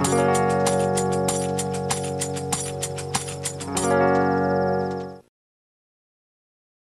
Bye.